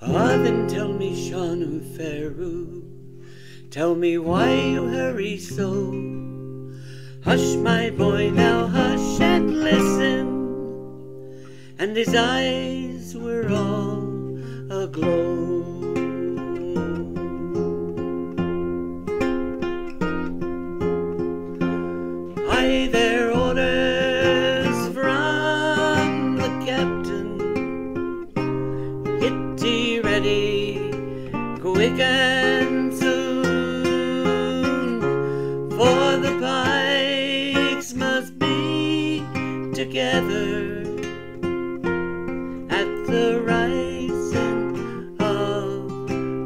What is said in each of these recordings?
Ah, then tell me, Sean O'Farrell, tell me why you hurry so. Hush, my boy, now hush and listen. And his eyes were all aglow. Quick and soon, for the pikes must be together at the rising of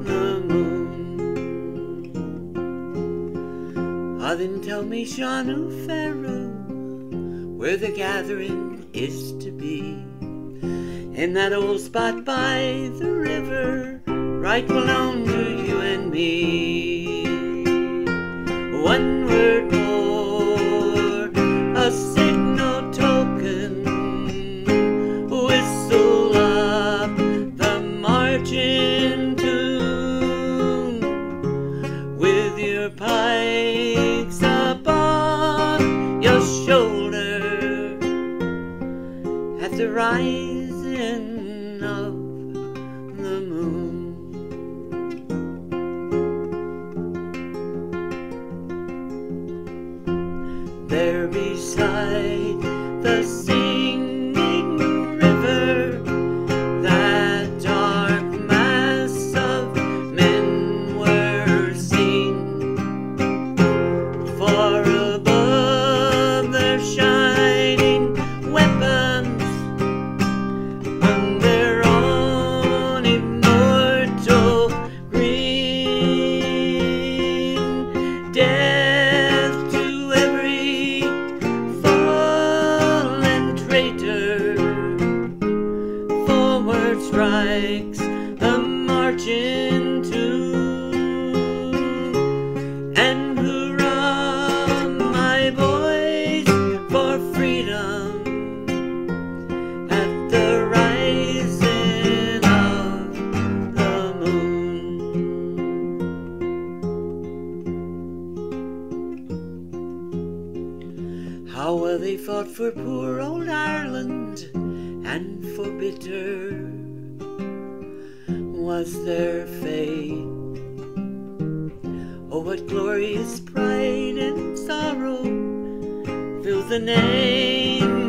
the moon. Ah, then tell me, Sean O'Farrell, where the gathering is to be. In that old spot by the river, right alone to you and me. One word more, a signal token, whistle up the marching tune with your pikes upon your shoulder at the rising of There beside the singing strikes the marching tune. And hurrah, my boys, for freedom at the rising of the moon. How well they fought for poor old Ireland and for bitter was their fate. Oh, what glorious pride and sorrow fills the name